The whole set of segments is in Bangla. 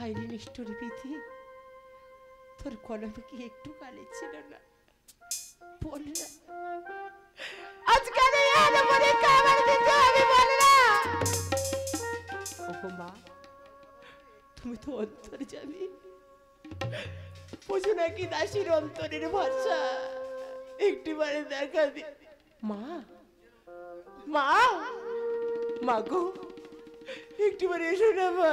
হয়নি নিষ্ঠুর বিধি। তোর কলম কি একটু কালি ছিল না? বল না। আজকাল না। ওগো তুমি তো অন্তর জানি বুঝো নাকি দাসীর অন্তরের ভাষা। একটি বারে দেখা দি মা মা মা গো, একটি এসো না মা।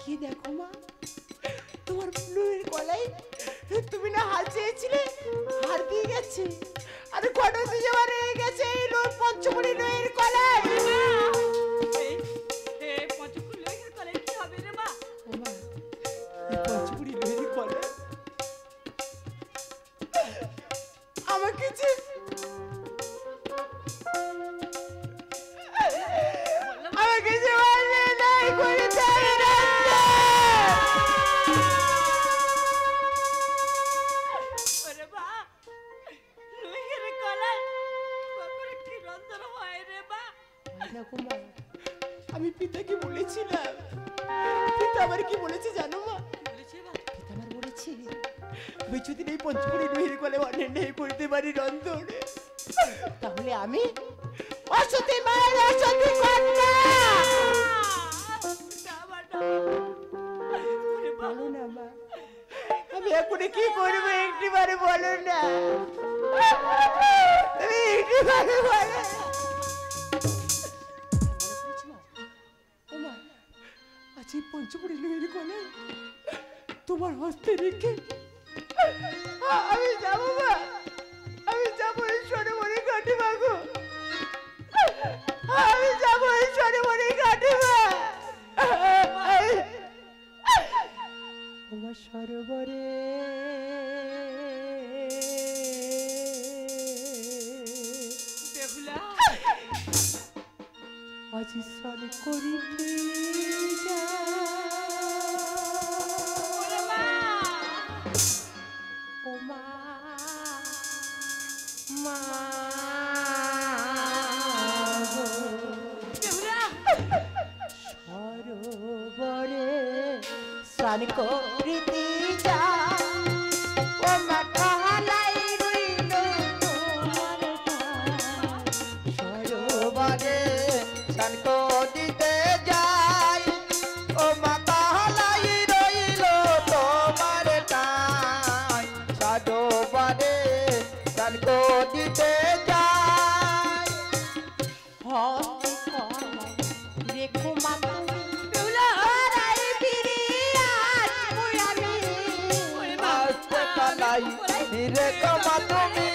তাকিয়ে দেখো মা। তোমার ব্লুয়ের গলায় তুমি না হার হার দিয়ে গেছে। আরে কটা দিয়ে গেছে এই লোক পঞ্চমণি নয়ের গলায় প্রাণ করিতে দাদাই ফিরে কমা তুমি।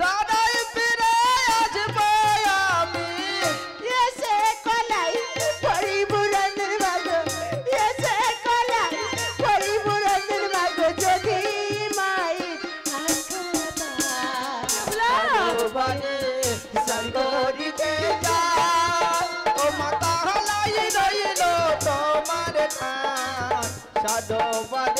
দাদাই ফিরে আসব আমি। এসে কলাই পরিবুরণের ভাগ এসে কলাই পরিবুরণের ভাগ যদি মাই আসবানে সঙ্গরিতে যা ও মাতা হলাই রইল তোমার ঠান সাধবানে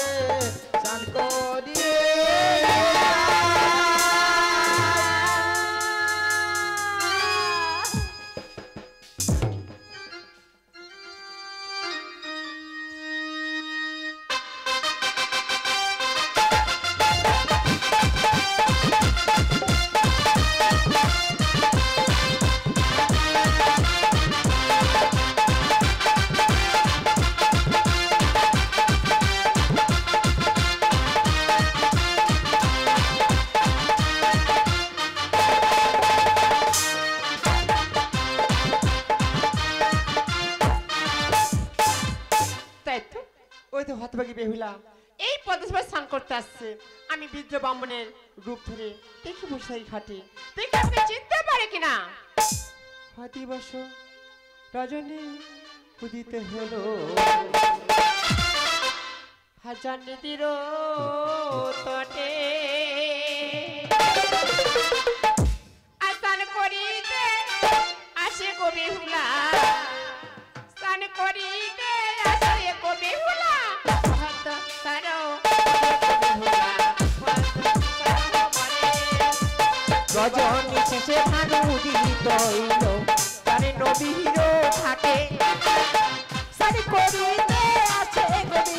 ব্রাহ্মণের রূপ ধরে দেখি বসাই খাটে দেখি আপনি চিনতে পারে কিনা? হাতি বস রজনী কুদিতে হলো। হাজার নিদির তটে আসান করিতে আসে কবি হুলা। স্নান করিতে আসে কবি হুলা। রজনী শেষে ভানু উদিত হইল তারে নবীর থাকে। সারি করিতে আছে কবি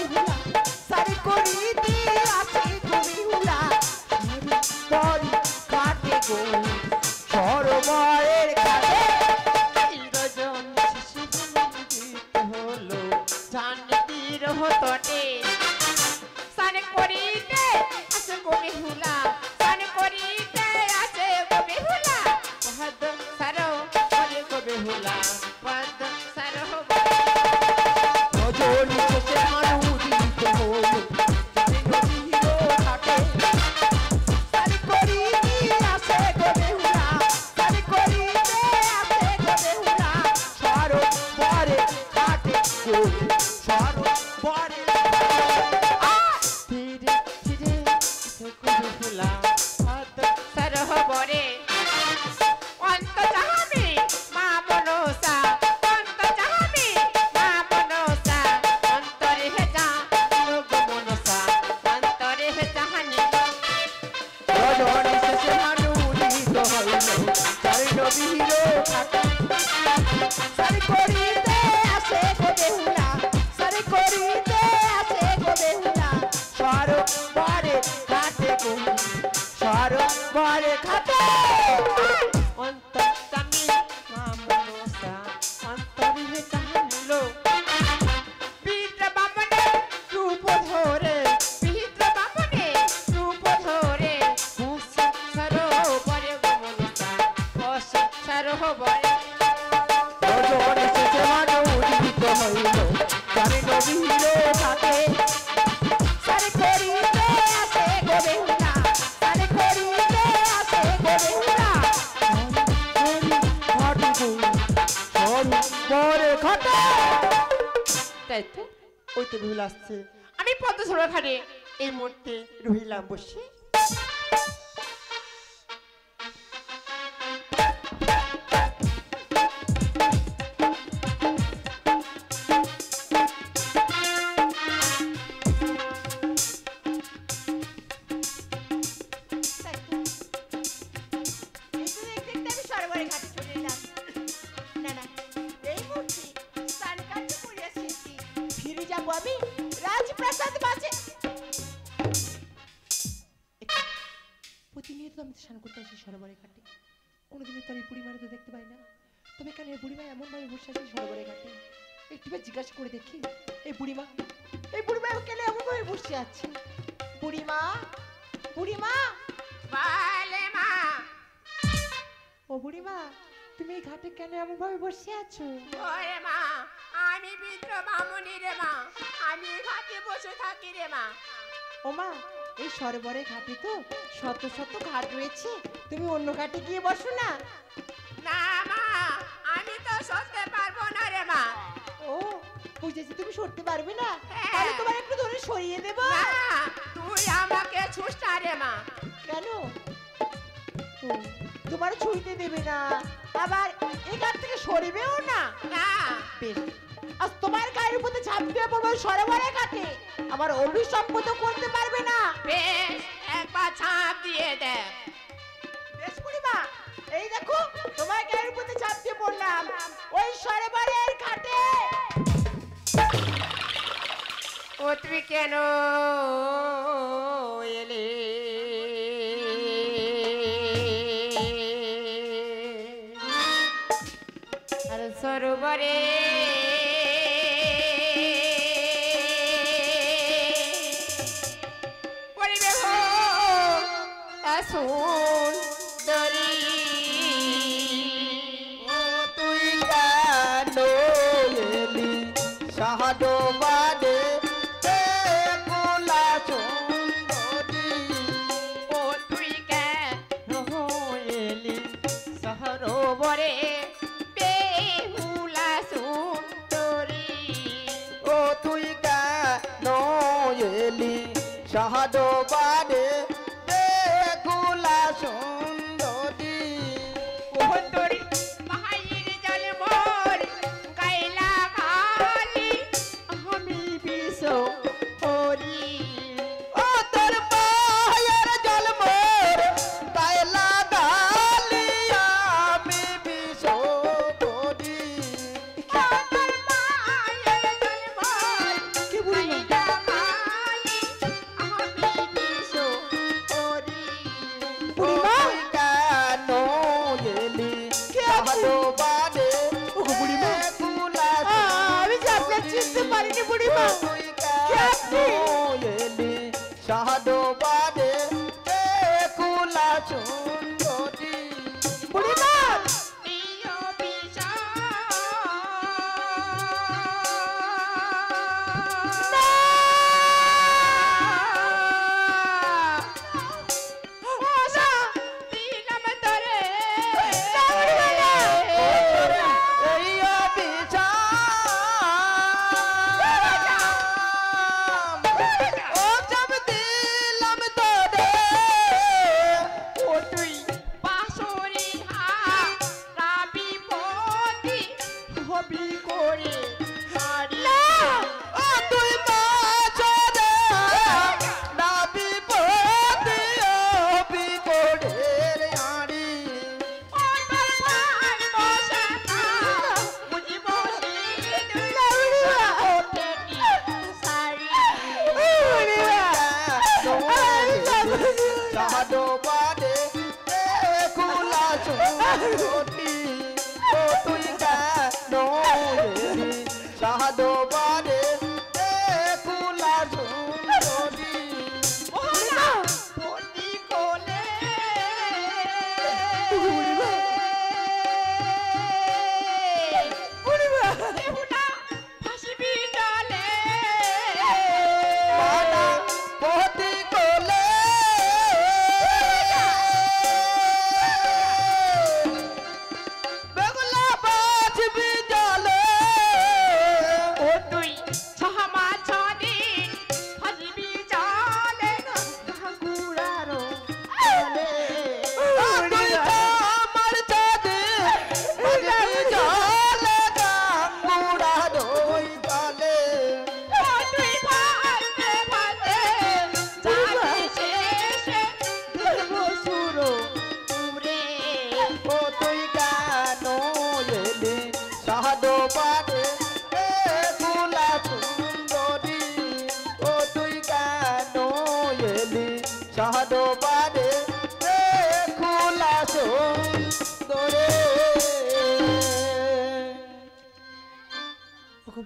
ওই তো রুহিল আসছে। আমি পদ্ম সরোখানে এই মুহূর্তে রহিলাম বসে। বসে আছে। বুড়িমা বুড়িমা। বালে মা ও বুড়িমা তুমি এই ঘাটে কেন এমনভাবে বসে আছো? ওরে মা আমি বিদ্র মামনি রে মা। আমি এই ঘাটে বসে থাকি রে মা। ও মা এই সরোবরের ঘাটে তো শত শত ঘাট রয়েছে। তুমি অন্য ঘাটে গিয়ে বসো না। বুঝেছি তুমি সরতে পারবে না। হ্যাঁ। তাহলে তোমার একটু ধরে সরিয়ে দেবো। তুই আমাকে ছুসটা রে মা। কেন? তোমার ছুঁইতে দেবে না। আবার ঘাট থেকে সরবেও না। বেশ। আজ তোমার গায়ের উপরে ঝাঁপ দিয়ে পড়ব সরোবরে ঘাটে আমার অভিসম্মত করতে পারবে না। বেশ একবার ছাপ দিয়ে দেখ বেশ বুড়িমা এই দেখো তোমার গায়ের উপরে ঝাঁপ দিয়ে পড়লাম। ওই সরোবরের ঘাটে। ও তুই কেন এলে? আর সরোবরে शहादो পারিনি বুড়িমা আপনি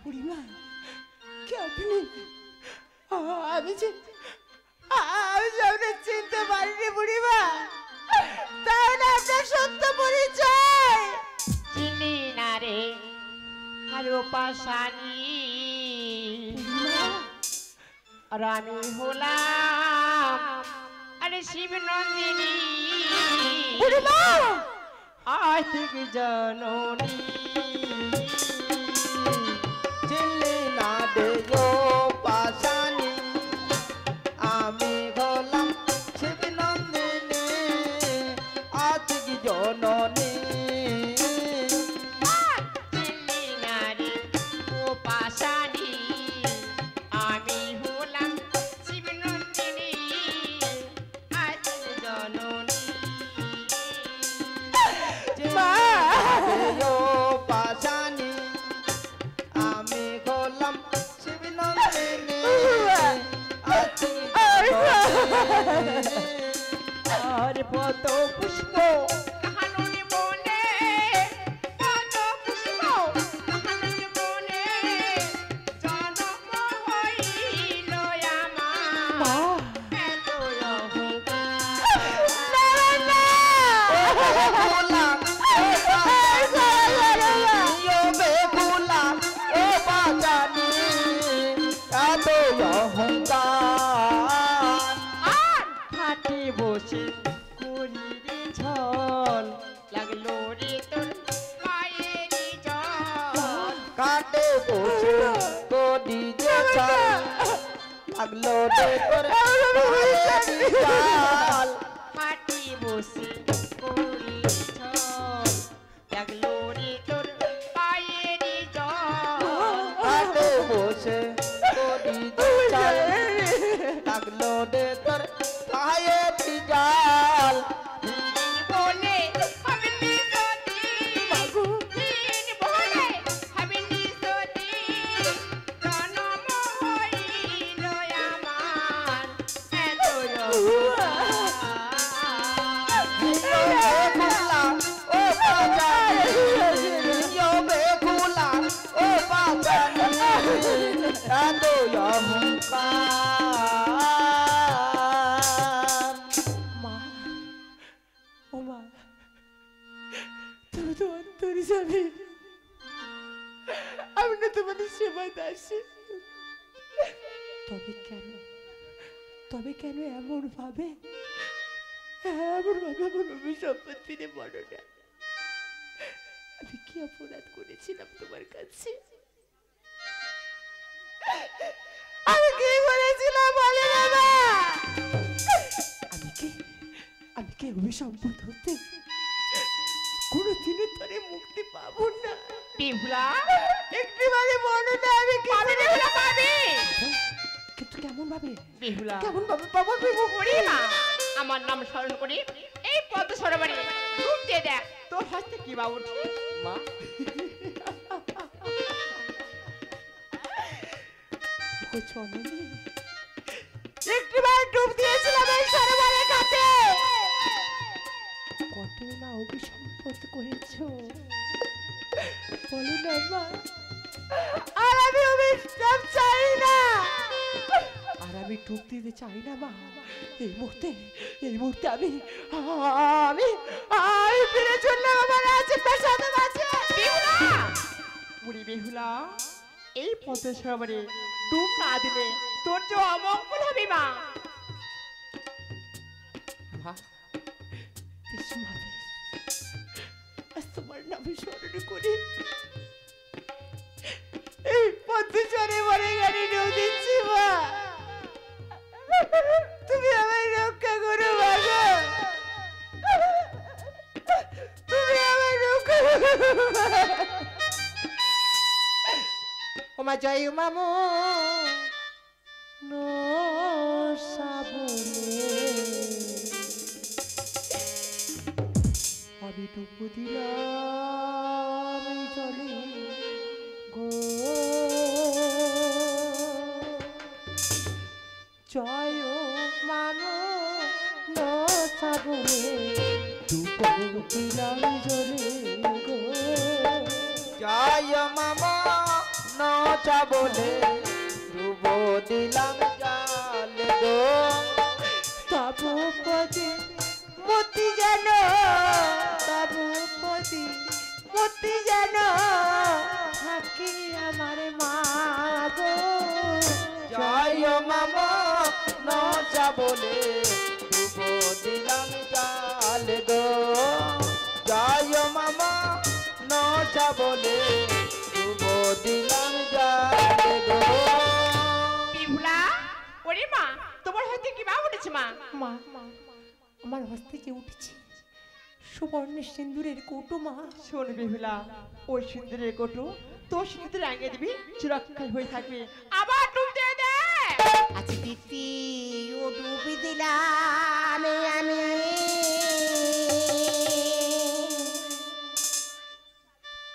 বুড়িমা কি আপনি আমি আমি আপনার চিনতে পারিনি বুড়িমা তাহলে আপনার সত্য পরিচয়? চিনি না রে আর উপাসানি আর আমি হলাম আরে শিব নন্দিনী। বুড়িমা! আজ থেকে জননী। আর কত পুষ্প सोचे तो डीजे का अगलो देकर माटी बोसी कोई छोड़ अगलो আমি তবে কেন তবে কেন এমন ভাবে এমন ভাবে আমার অভিসম্পদ ফিরে বলো না আমি কি অপরাধ করেছিলাম তোমার কাছে? আমি কি করেছিলাম বলে না আমি কি? আমি কি অভিসম্পদ হতে? কোনো দিনের মুক্তি পাবো না। বিহুলা একটু মানে মনে না আমি কি পাবে বিহুলা পাবে। কিন্তু কেমন ভাবে বিহুলা কেমন ভাবে পাবো বিভু করি মা আমার নাম স্মরণ করি এই পদ্ম সরোবরে দিয়ে দেখ। তোর হস্তে কি বা উঠি মা একটিবার ডুব দিয়েছিলাম এই সরোবরের কাছে। কত না অভিসম্পদ করেছ। বলো না মা। আর আমি অভিশাপ চাই না। আর আমি ডুব দিতে চাই না মা। এই মুহূর্তে এই মুহূর্তে আমি আমি আমি ফিরে চললাম আমার আছে এই পদ্ম সরোবরে ডুব না দিলে তোর যে অমঙ্গল হবে, মা। নেও দিচ্ছি, মা। তুমি আমায় রক্ষা বাবা তুমি আমায় রক্ষা ওমা জয় মামু। আমি টুকু দিলাম জলে গো। জয় মামু নো সাবনে। টুকু দিলাম জলে নচা বলে ধ্রুব দিলাম জাল গো। তবুপতি মতি যেন তবুপতি মতি যেন থাকে আমার মা গো। জয় মামা, নচা বলে ধ্রুব দিলাম জাল গো। জয় মামা, নচা বলে বিহুলা ওরে মা তোমার হস্তে কি বা উঠেছে মা? মা আমার হস্তে যে উঠেছে সুবর্ণ সিন্দুরের কৌটো মা। শোন বিহুলা ওই সুন্দরের কোটো তোর সুন্দর আগে দিবি সুরক্ষায় হয়ে থাকবে। আবার ডুব দিয়ে দে। আজ দিদি ও ডুবি দিলাম আমি।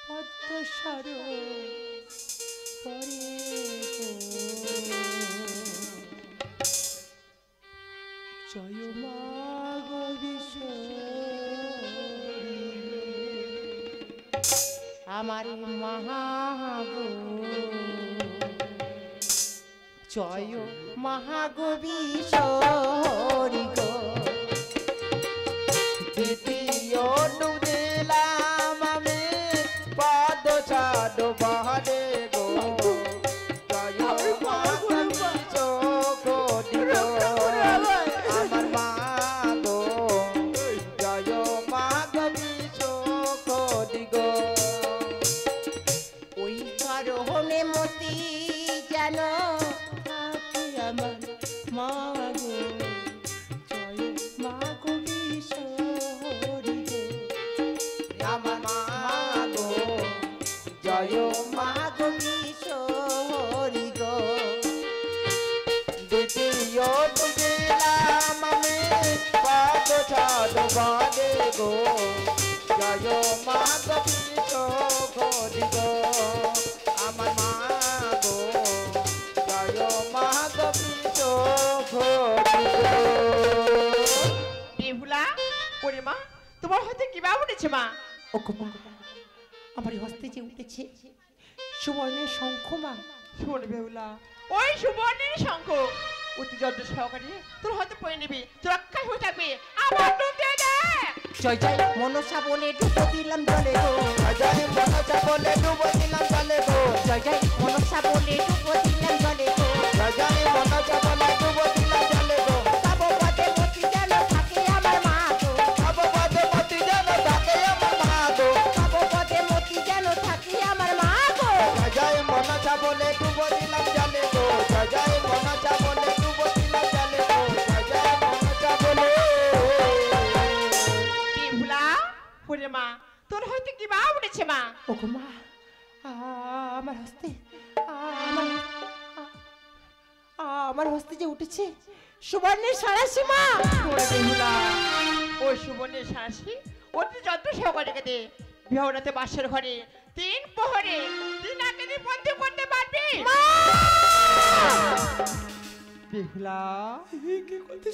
পদ্ম সর জয় মা আমার মহাগো জয় মহাগবীশ্বরী গো দ্বিতীয় ডুব দিলাম আমি পাদ ছাড়ো বাহারে সতী যেন আমার মাগো জয় মাগো বিশ্বরি আমার মাগো জয় মাগো বিশ্বরি গো। দ্বিতীয় তুলাম আমি পাদ ছাড় বাদে গো। জয় মাগো বিশ্বরি গো। তোমার হাতে কি বা উঠেছে মা ও আমার হস্তে যে উঠেছে সুবর্ণের শঙ্খ মা। শোন বেহুলা। ওই সুবর্ণের শঙ্খ অতি যত্ন সহকারে তোর হাতে পড়ে নিবি তোর রক্ষায় হয়ে থাকবে। আমার ডুবে দে। জয় জয় মনসা বলে ডুবো দিলাম জলে গো। জয় মনসা বলে ডুবো দিলাম জলে গো। জয় জয় মনসা বলে ডুবো দিলাম জলে গো। জয় মনসা বলে ডুবো মা। তোর হাতে কি বা উঠেছে মা? ও মা আমার হস্তে আমার হস্তে যে উঠেছে সুবর্ণের সারাশি মা। ওরে ওই সুবর্ণের শাসি অতি যত্ন সহকারে দে বিহরাতে বাসের ঘরে তিন প্রহরে তিন আগে বন্ধু করতে পারবি? বেহুলা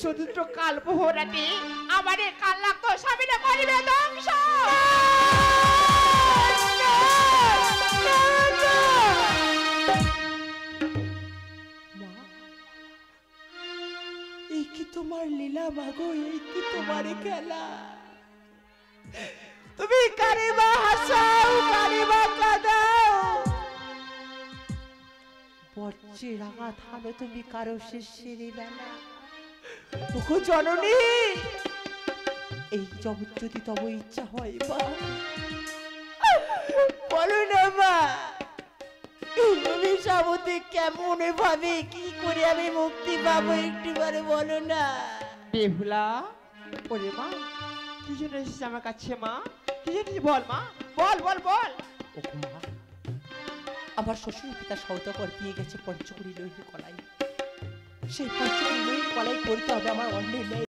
চতুর্থ কাল প্রহরাতে আমারে কাল লাগতো স্বামীরা করিবে ধ্বংস। এই কি তোমার লীলা মাগো এই কি তোমার খেলা? তুমি কারে বা হাসাও বর্ষে রাঙা থানো তুমি কারও শেষের বেলা। ওগো জননী এই জগৎ যদি তব ইচ্ছা হয় বা। বলো না মা আমি সামতে কেমন ভাবে কি করে আমি মুক্তি পাবো একটু বারে বলো না। বেহুলা ওরে মা কি জন্য এসেছিস আমার কাছে মা? কি জন্য বল মা? বল বল বল। ও মা আমার শ্বশুর পিতা সৌতকর দিয়ে গেছে পঞ্চকুড়ি লইহি কলাই। সেই পঞ্চকুড়ি লইহি কলাই করতে হবে আমার অন্যের ন্যায়